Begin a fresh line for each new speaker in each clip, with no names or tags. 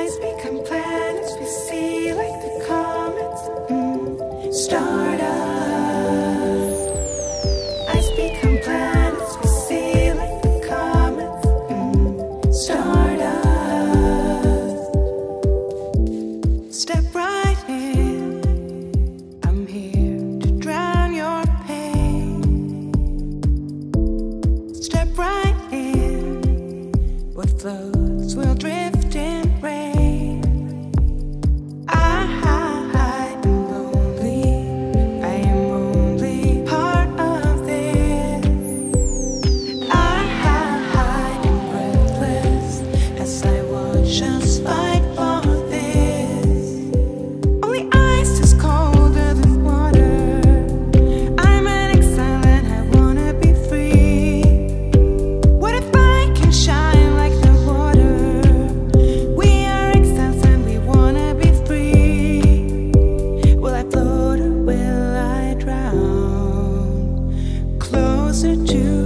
Eyes become planets we see like the comets. Mm. Stardust. Eyes become planets we see like the comets. Mm. Stardust. Step right in. I'm here to drown your pain. Step right in. What flows will drift. visit you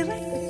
feeling